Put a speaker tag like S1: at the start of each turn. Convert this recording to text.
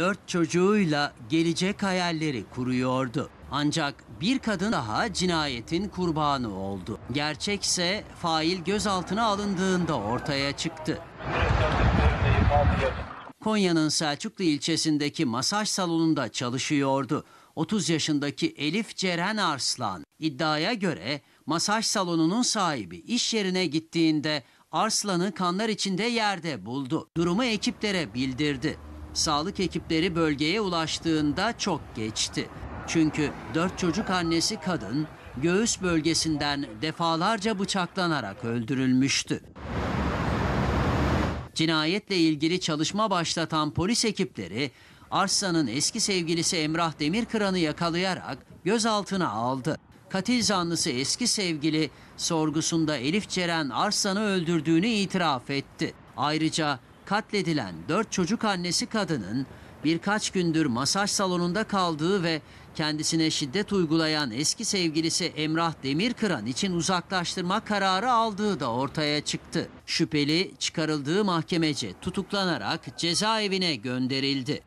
S1: dört çocuğuyla gelecek hayalleri kuruyordu. Ancak bir kadın daha cinayetin kurbanı oldu. Gerçekse fail gözaltına alındığında ortaya çıktı. Konya'nın Selçuklu ilçesindeki masaj salonunda çalışıyordu. 30 yaşındaki Elif Ceren Arslan iddiaya göre masaj salonunun sahibi iş yerine gittiğinde Arslan'ı kanlar içinde yerde buldu. Durumu ekiplere bildirdi. Sağlık ekipleri bölgeye ulaştığında çok geçti. Çünkü dört çocuk annesi kadın göğüs bölgesinden defalarca bıçaklanarak öldürülmüştü. Cinayetle ilgili çalışma başlatan polis ekipleri Arslan'ın eski sevgilisi Emrah Demirkıran'ı yakalayarak gözaltına aldı. Katil zanlısı eski sevgili sorgusunda Elif Ceren Arslan'ı öldürdüğünü itiraf etti. Ayrıca katledilen dört çocuk annesi kadının birkaç gündür masaj salonunda kaldığı ve kendisine şiddet uygulayan eski sevgilisi Emrah Demirkıran için uzaklaştırma kararı aldığı da ortaya çıktı. Şüpheli çıkarıldığı mahkemece tutuklanarak cezaevine gönderildi.